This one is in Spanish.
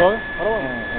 todo. Ahora.